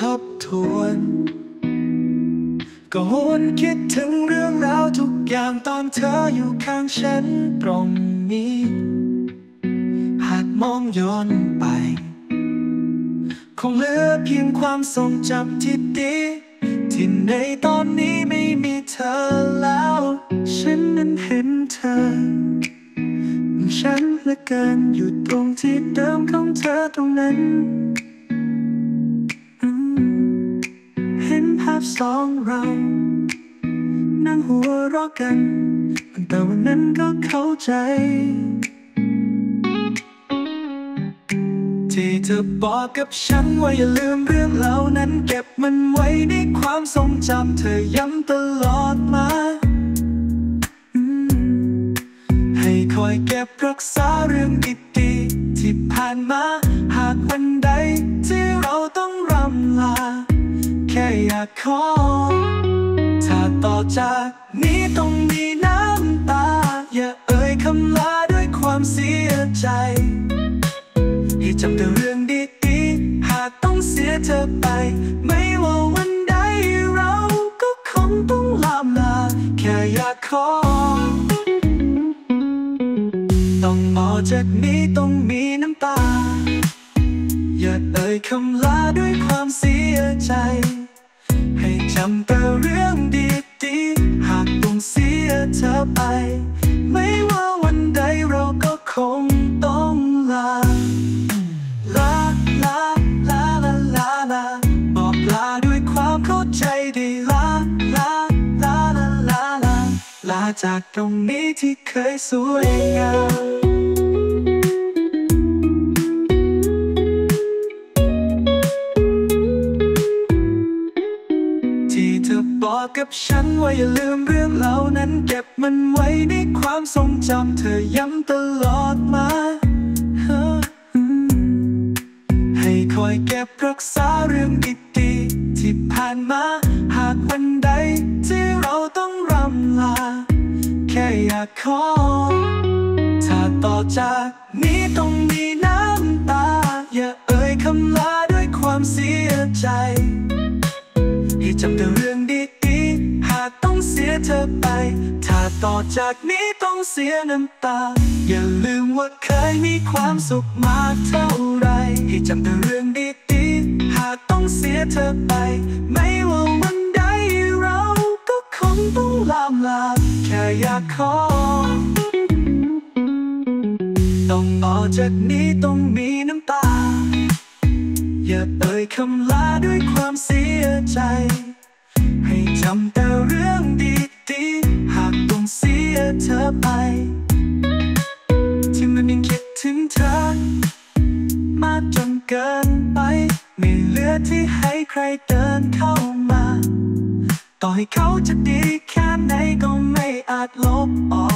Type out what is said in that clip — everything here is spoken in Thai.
ทบทวน ก็หวนคิดถึงเรื่องราวทุกอย่างตอนเธออยู่ข้างฉันตรงนี้ หากมองย้อนไป คงเหลือเพียงความทรงจำที่ดีที่ในตอนนี้ไม่มีเธอแล้ว ฉันนั้นเห็นเธอ ฉันและกันอยู่ตรงที่เดิมของเธอตรงนั้น สองเรา นั่งหัวเราะกัน แต่วันนั้นก็เข้าใจ ที่เธอบอกกับฉันว่าอย่าลืมเรื่องเหล่านั้น เก็บมันไว้ในความทรงจำเธอย้ำตลอดมาให้คอยเก็บรักษาเรื่องดีๆที่ผ่านมาหากวันากขอ ถ้าต่อจากนี้ต้องมีน้ำตา อย่าเอ่ยคำลาด้วยความเสียใจให้จำแต่เรื่องดีๆ หากต้องเสียเธอไป ไม่ว่าวันใดเราก็คงต้องลำลา แค่อยากขอ ต้องออกจากนี้ต้องมีน้ำตา อย่าเอ่ยคำลาด้วยความเสียใจ ให้จำแต่เรื่องดีๆ หากต้องเสียเธอไป ไม่ว่าวันใดเราก็คงต้องลา ลา ลา ลา ลา ลาลาบอกลาด้วยความเข้าใจดีลา ลา ลา ลา ลา ลา ลาจากตรงนี้ที่เคยสวยงาม บอกกับฉันว่าอย่าลืมเรื่องเหล่านั้นเก็บมันไว้ในความทรงจำเธอย้ำตลอดมา ให้คอยเก็บรักษาเรื่องดีๆที่ผ่านมา หากวันใดที่เราต้องรำลา แค่อยากขอ ถ้าต่อจากนี้ต้องมีน้ำตา อย่าเอ่ยคำลาด้วยความเสียใจ ให้จำแต่เรื่อง เธอไป ถ้าต่อจากนี้ต้องเสียน้ำตา อย่าลืมว่าเคยมีความสุขมากเท่าไร ให้จำแต่เรื่องดีๆ หากต้องเสียเธอไป ไม่ว่าวันใดเราก็คงต้องลามลาแค่อยากขอ ต้องออกจากนี้ต้องมีน้ำตา อย่าเอ่ยคำลาด้วยความเสียใจ ให้จำแต่ ดีหากต้องเสียเธอไป ที่มันยังคิดถึงเธอ มากจนเกินไป ไม่เหลือที่ให้ใครเดินเข้ามา ต่อให้เขาจะดีแค่ไหนก็ไม่อาจลบออก